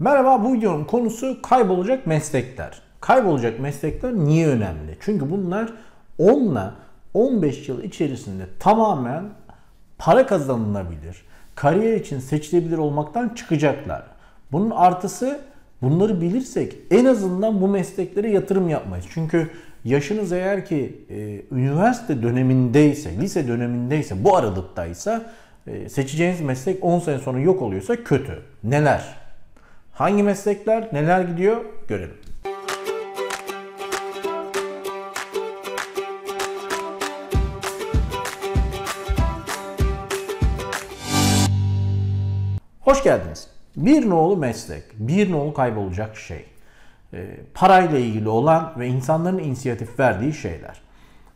Merhaba bu videonun konusu kaybolacak meslekler. Kaybolacak meslekler niye önemli? Çünkü bunlar 10 ile 15 yıl içerisinde tamamen para kazanılabilir, kariyer için seçilebilir olmaktan çıkacaklar. Bunun artısı bunları bilirsek en azından bu mesleklere yatırım yapmayız. Çünkü yaşınız eğer ki e, üniversite dönemindeyse, lise dönemindeyse, bu aralıktaysa e, seçeceğiniz meslek 10 sene sonra yok oluyorsa kötü. Neler? Hangi meslekler, neler gidiyor görelim. Hoş geldiniz. Bir nolu meslek, bir nolu kaybolacak şey. E, parayla ilgili olan ve insanların inisiyatif verdiği şeyler.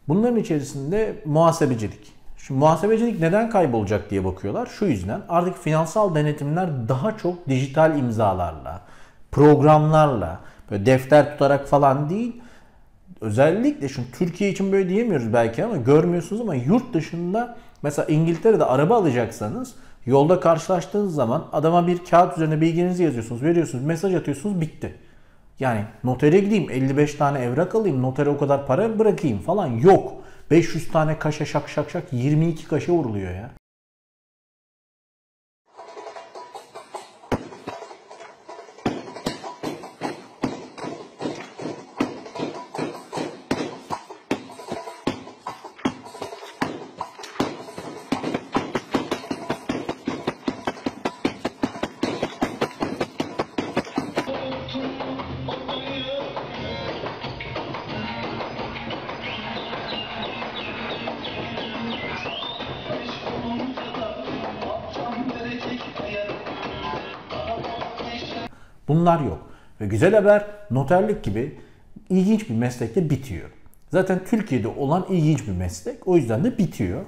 Bunların içerisinde muhasebecilik. Şimdi muhasebecilik neden kaybolacak diye bakıyorlar. Şu yüzden artık finansal denetimler daha çok dijital imzalarla, programlarla, böyle defter tutarak falan değil. Özellikle şimdi Türkiye için böyle diyemiyoruz belki ama görmüyorsunuz ama yurt dışında mesela İngiltere'de araba alacaksanız yolda karşılaştığınız zaman adama bir kağıt üzerine bilginizi yazıyorsunuz, veriyorsunuz, mesaj atıyorsunuz, bitti. Yani notere gideyim 55 tane evrak alayım notere o kadar para bırakayım falan yok. 500 tane kaşe şak şak şak 22 kaşe vuruluyor ya. Bunlar yok. Ve güzel haber noterlik gibi ilginç bir meslekte bitiyor. Zaten Türkiye'de olan ilginç bir meslek. O yüzden de bitiyor.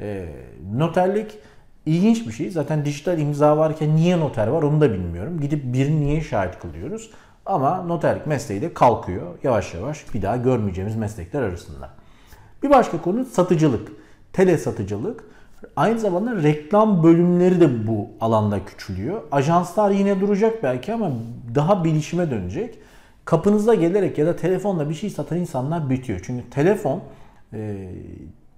E, noterlik ilginç bir şey. Zaten dijital imza varken niye noter var onu da bilmiyorum. Gidip birini niye şahit kılıyoruz. Ama noterlik mesleği de kalkıyor. Yavaş yavaş bir daha görmeyeceğimiz meslekler arasında. Bir başka konu satıcılık. Tele satıcılık. Aynı zamanda reklam bölümleri de bu alanda küçülüyor. Ajanslar yine duracak belki ama daha bilişime dönecek. Kapınıza gelerek ya da telefonla bir şey satan insanlar bitiyor. Çünkü telefon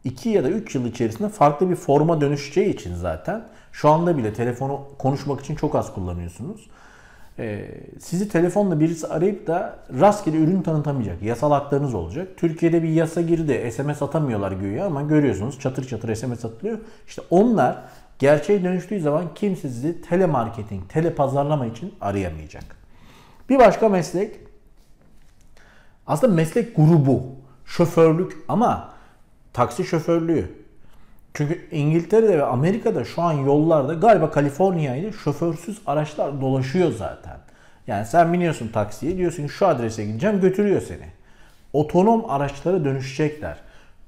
2 e, ya da 3 yıl içerisinde farklı bir forma dönüşeceği için zaten şu anda bile telefonu konuşmak için çok az kullanıyorsunuz. E, sizi telefonla birisi arayıp da rastgele ürün tanıtamayacak. Yasal haklarınız olacak. Türkiye'de bir yasa girdi. SMS atamıyorlar güya ama görüyorsunuz çatır çatır SMS atılıyor. İşte onlar gerçeğe dönüştüğü zaman kimse sizi telemarketing, tele pazarlama için arayamayacak. Bir başka meslek aslında meslek grubu. Şoförlük ama taksi şoförlüğü. Çünkü İngiltere'de ve Amerika'da şu an yollarda galiba Kaliforniya'ydı şoförsüz araçlar dolaşıyor zaten. Yani sen biniyorsun taksiye diyorsun ki şu adrese gideceğim götürüyor seni. Otonom araçlara dönüşecekler.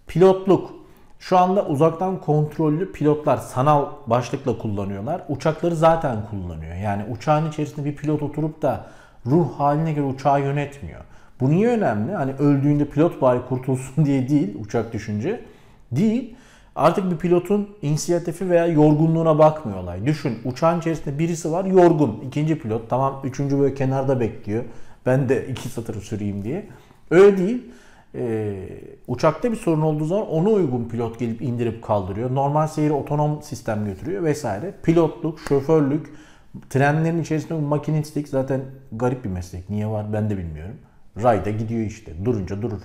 Pilotluk. Şu anda uzaktan kontrollü pilotlar sanal başlıkla kullanıyorlar. Uçakları zaten kullanıyor. Yani uçağın içerisinde bir pilot oturup da ruh haline göre uçağı yönetmiyor. Bu niye önemli? Hani öldüğünde pilot bari kurtulsun diye değil uçak düşünce. Değil. Artık bir pilotun inisiyatifi veya yorgunluğuna bakmıyorlar. Düşün uçağın içerisinde birisi var yorgun. İkinci pilot tamam üçüncü böyle kenarda bekliyor. Ben de iki satır süreyim diye. Öyle değil. Ee, uçakta bir sorun olduğu zaman ona uygun pilot gelip indirip kaldırıyor. Normal seyri otonom sistem götürüyor vesaire. Pilotluk, şoförlük, trenlerin içerisinde makinistlik zaten garip bir meslek. Niye var ben de bilmiyorum. Rayda gidiyor işte. Durunca durur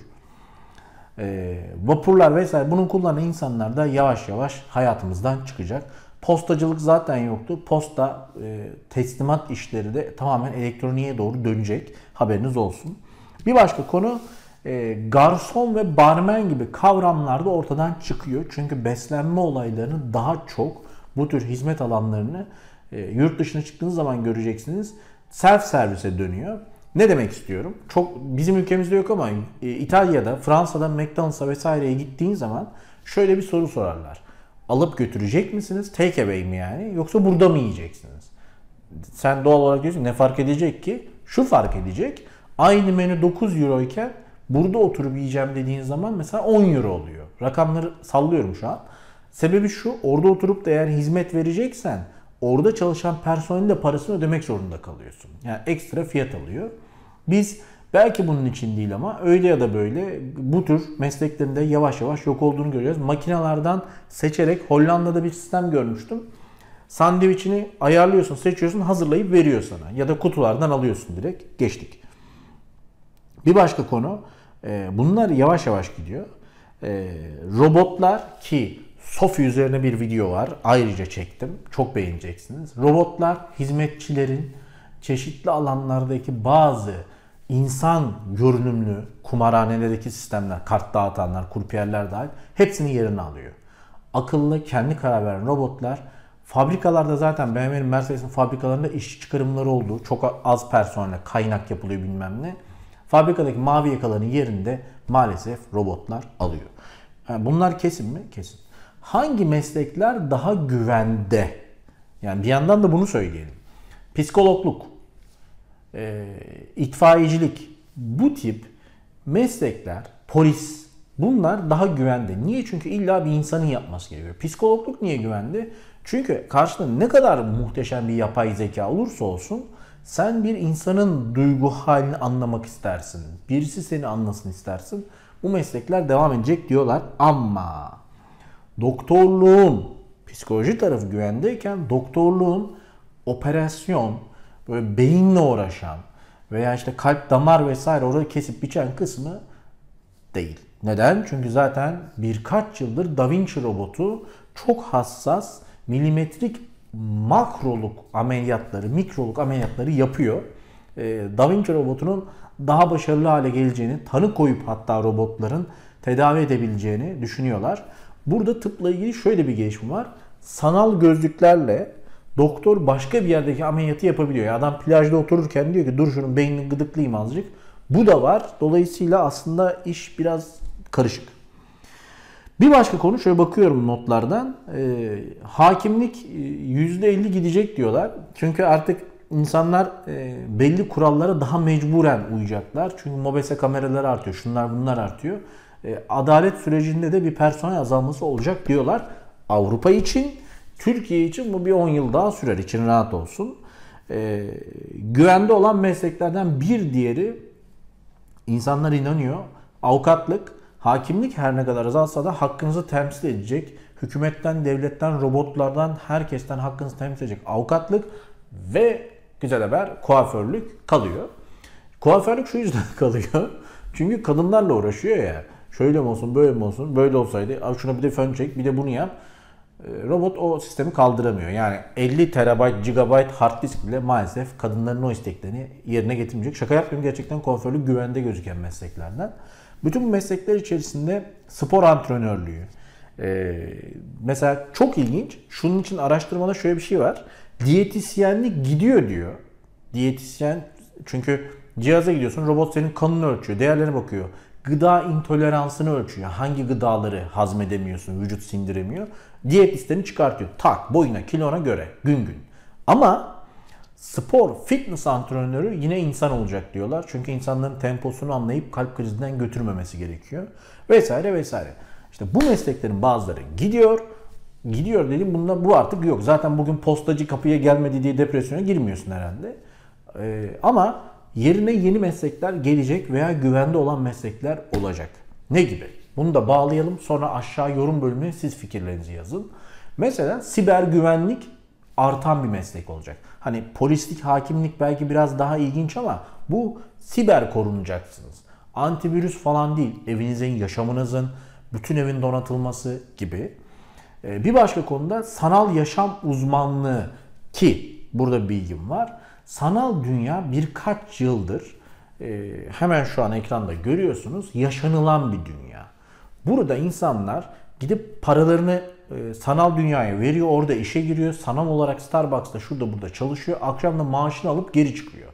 e, vapurlar vesaire bunu kullanan insanlar da yavaş yavaş hayatımızdan çıkacak. Postacılık zaten yoktu. Posta e, teslimat işleri de tamamen elektroniğe doğru dönecek. Haberiniz olsun. Bir başka konu e, garson ve barmen gibi kavramlar da ortadan çıkıyor. Çünkü beslenme olaylarını daha çok bu tür hizmet alanlarını e, yurt dışına çıktığınız zaman göreceksiniz. Self servise dönüyor. Ne demek istiyorum? Çok bizim ülkemizde yok ama e, İtalya'da, Fransa'da McDonald's'a vesaireye gittiğin zaman şöyle bir soru sorarlar. Alıp götürecek misiniz? Take away mi yani? Yoksa burada mı yiyeceksiniz? Sen doğal olarak diyorsun ne fark edecek ki? Şu fark edecek. Aynı menü 9 euro iken burada oturup yiyeceğim dediğin zaman mesela 10 euro oluyor. Rakamları sallıyorum şu an. Sebebi şu orada oturup da eğer hizmet vereceksen orada çalışan personelin de parasını ödemek zorunda kalıyorsun. Yani ekstra fiyat alıyor. Biz belki bunun için değil ama öyle ya da böyle bu tür mesleklerinde yavaş yavaş yok olduğunu görüyoruz. Makinelerden seçerek Hollanda'da bir sistem görmüştüm. Sandviçini ayarlıyorsun, seçiyorsun, hazırlayıp veriyor sana. Ya da kutulardan alıyorsun direkt. Geçtik. Bir başka konu, e, bunlar yavaş yavaş gidiyor. E, robotlar ki Sofi üzerine bir video var. Ayrıca çektim. Çok beğeneceksiniz. Robotlar hizmetçilerin çeşitli alanlardaki bazı insan görünümlü kumarhanelerdeki sistemler, kart dağıtanlar, kurpiyerler dahil hepsinin yerini alıyor. Akıllı, kendi karar veren robotlar fabrikalarda zaten BMW'nin Mercedes'in fabrikalarında iş çıkarımları oldu. Çok az personelle kaynak yapılıyor bilmem ne. Fabrikadaki mavi yakaların yerinde maalesef robotlar alıyor. Bunlar kesin mi? Kesin. Hangi meslekler daha güvende? Yani bir yandan da bunu söyleyelim. Psikologluk, e, itfaiyecilik, bu tip meslekler, polis bunlar daha güvende. Niye? Çünkü illa bir insanın yapması gerekiyor. Psikologluk niye güvende? Çünkü karşında ne kadar muhteşem bir yapay zeka olursa olsun sen bir insanın duygu halini anlamak istersin. Birisi seni anlasın istersin. Bu meslekler devam edecek diyorlar ama doktorluğun psikoloji tarafı güvendeyken doktorluğun operasyon, böyle beyinle uğraşan veya işte kalp damar vesaire orayı kesip biçen kısmı değil. Neden? Çünkü zaten birkaç yıldır Da Vinci robotu çok hassas milimetrik makroluk ameliyatları, mikroluk ameliyatları yapıyor. Ee, da Vinci robotunun daha başarılı hale geleceğini, tanı koyup hatta robotların tedavi edebileceğini düşünüyorlar. Burada tıpla ilgili şöyle bir gelişme var. Sanal gözlüklerle doktor başka bir yerdeki ameliyatı yapabiliyor. Ya adam plajda otururken diyor ki dur şunun beynini gıdıklayayım azıcık. Bu da var. Dolayısıyla aslında iş biraz karışık. Bir başka konu şöyle bakıyorum notlardan. E, hakimlik %50 gidecek diyorlar. Çünkü artık insanlar e, belli kurallara daha mecburen uyacaklar. Çünkü mobese kameraları artıyor. Şunlar bunlar artıyor. E, adalet sürecinde de bir personel azalması olacak diyorlar. Avrupa için, Türkiye için bu bir 10 yıl daha sürer. için rahat olsun. E, güvende olan mesleklerden bir diğeri insanlar inanıyor. Avukatlık Hakimlik her ne kadar azalsa da hakkınızı temsil edecek, hükümetten, devletten, robotlardan, herkesten hakkınızı temsil edecek avukatlık ve güzel haber kuaförlük kalıyor. Kuaförlük şu yüzden kalıyor. Çünkü kadınlarla uğraşıyor ya. Şöyle mi olsun, böyle mi olsun, böyle olsaydı, şuna bir de fön çek, bir de bunu yap. Ee, robot o sistemi kaldıramıyor. Yani 50 terabayt, gigabayt hard disk bile maalesef kadınların o isteklerini yerine getirmeyecek. Şaka yapmıyorum gerçekten kuaförlük güvende gözüken mesleklerden. Bütün bu meslekler içerisinde spor antrenörlüğü, ee, mesela çok ilginç. Şunun için araştırmada şöyle bir şey var. Diyetisyenlik gidiyor diyor. Diyetisyen çünkü cihaza gidiyorsun robot senin kanını ölçüyor, değerlerine bakıyor. Gıda intoleransını ölçüyor. Hangi gıdaları hazmedemiyorsun, vücut sindiremiyor. Diyet listeni çıkartıyor. Tak boyuna, kilona göre gün gün. Ama spor, fitness antrenörü yine insan olacak diyorlar. Çünkü insanların temposunu anlayıp kalp krizinden götürmemesi gerekiyor. Vesaire vesaire. İşte bu mesleklerin bazıları gidiyor. Gidiyor dedim bunda bu artık yok. Zaten bugün postacı kapıya gelmedi diye depresyona girmiyorsun herhalde. Ee, ama yerine yeni meslekler gelecek veya güvende olan meslekler olacak. Ne gibi? Bunu da bağlayalım. Sonra aşağı yorum bölümüne siz fikirlerinizi yazın. Mesela siber güvenlik artan bir meslek olacak. Hani polislik, hakimlik belki biraz daha ilginç ama bu siber korunacaksınız. Antivirüs falan değil. Evinizin, yaşamınızın, bütün evin donatılması gibi. Ee, bir başka konuda sanal yaşam uzmanlığı ki burada bilgim var. Sanal dünya birkaç yıldır e, hemen şu an ekranda görüyorsunuz yaşanılan bir dünya. Burada insanlar gidip paralarını e, sanal dünyaya veriyor. Orada işe giriyor. Sanal olarak Starbucks'ta şurada burada çalışıyor. Akşam da maaşını alıp geri çıkıyor.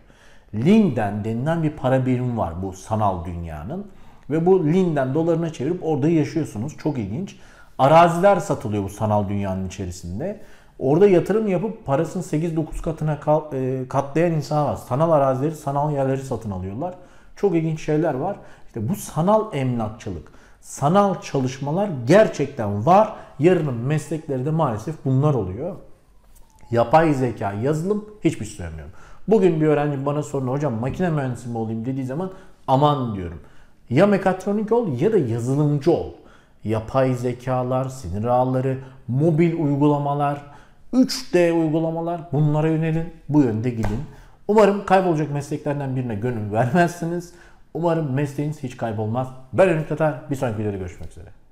Linden denilen bir para birimi var bu sanal dünyanın. Ve bu Linden dolarına çevirip orada yaşıyorsunuz. Çok ilginç. Araziler satılıyor bu sanal dünyanın içerisinde. Orada yatırım yapıp parasını 8-9 katına e, katlayan insanlar var. Sanal arazileri, sanal yerleri satın alıyorlar. Çok ilginç şeyler var. İşte bu sanal emlakçılık sanal çalışmalar gerçekten var. Yarının meslekleri de maalesef bunlar oluyor. yapay zeka, yazılım hiçbir şey söylemiyorum. Bugün bir öğrenci bana sorun hocam makine mühendisi mi olayım dediği zaman aman diyorum. Ya mekatronik ol ya da yazılımcı ol. Yapay zekalar, sinir ağları, mobil uygulamalar, 3D uygulamalar bunlara yönelin. Bu yönde gidin. Umarım kaybolacak mesleklerden birine gönül vermezsiniz. Umarım mesleğiniz hiç kaybolmaz. Ben Ümit Katar. Bir sonraki videoda görüşmek üzere.